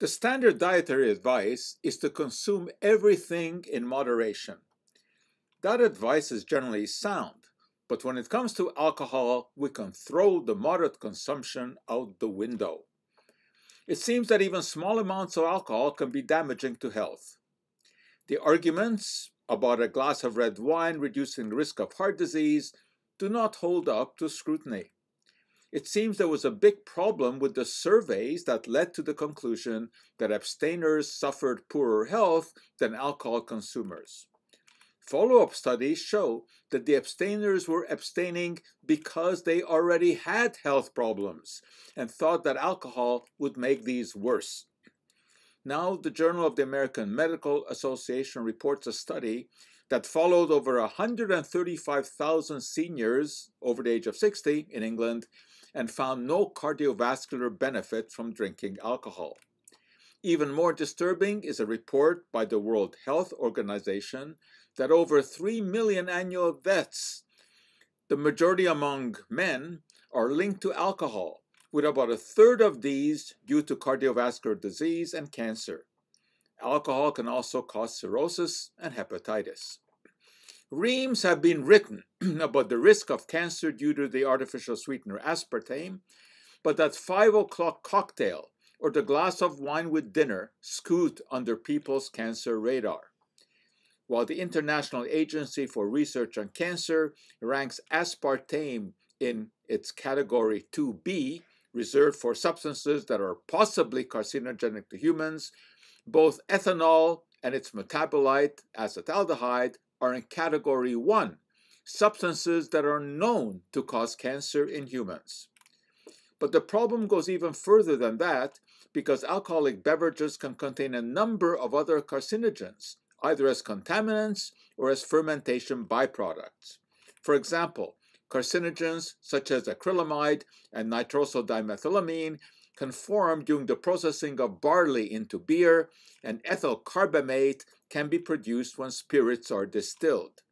The standard dietary advice is to consume everything in moderation. That advice is generally sound, but when it comes to alcohol, we can throw the moderate consumption out the window. It seems that even small amounts of alcohol can be damaging to health. The arguments about a glass of red wine reducing the risk of heart disease do not hold up to scrutiny it seems there was a big problem with the surveys that led to the conclusion that abstainers suffered poorer health than alcohol consumers. Follow up studies show that the abstainers were abstaining because they already had health problems and thought that alcohol would make these worse. Now, the Journal of the American Medical Association reports a study that followed over 135,000 seniors over the age of 60 in England and found no cardiovascular benefit from drinking alcohol. Even more disturbing is a report by the World Health Organization that over 3 million annual deaths, the majority among men, are linked to alcohol, with about a third of these due to cardiovascular disease and cancer. Alcohol can also cause cirrhosis and hepatitis. Reams have been written about the risk of cancer due to the artificial sweetener aspartame, but that 5 o'clock cocktail or the glass of wine with dinner scoot under people's cancer radar. While the International Agency for Research on Cancer ranks aspartame in its category 2B, reserved for substances that are possibly carcinogenic to humans, both ethanol and its metabolite, acetaldehyde, are in category 1, substances that are known to cause cancer in humans. But the problem goes even further than that because alcoholic beverages can contain a number of other carcinogens, either as contaminants or as fermentation byproducts. For example, carcinogens such as acrylamide and nitrosodimethylamine can form during the processing of barley into beer, and ethyl carbamate can be produced when spirits are distilled.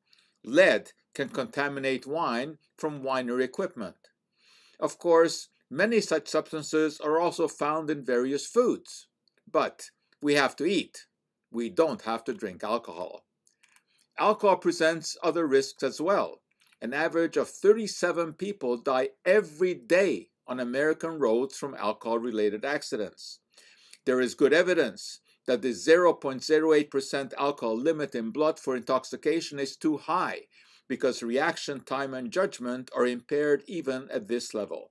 Lead can contaminate wine from winery equipment. Of course, many such substances are also found in various foods. But we have to eat. We don't have to drink alcohol. Alcohol presents other risks as well. An average of 37 people die every day on American roads from alcohol related accidents. There is good evidence that the 0.08% alcohol limit in blood for intoxication is too high because reaction time and judgment are impaired even at this level.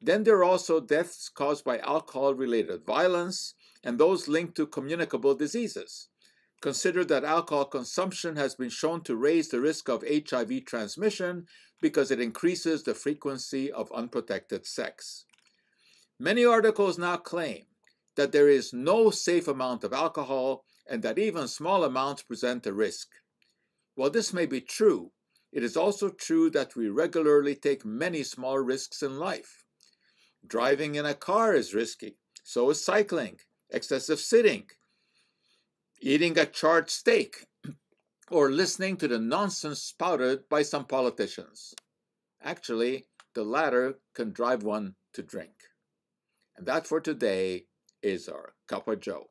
Then there are also deaths caused by alcohol related violence and those linked to communicable diseases. Consider that alcohol consumption has been shown to raise the risk of HIV transmission because it increases the frequency of unprotected sex. Many articles now claim that there is no safe amount of alcohol and that even small amounts present a risk. While this may be true, it is also true that we regularly take many small risks in life. Driving in a car is risky, so is cycling, excessive sitting, eating a charred steak, or listening to the nonsense spouted by some politicians. Actually, the latter can drive one to drink. And that for today is our Cup of Joe.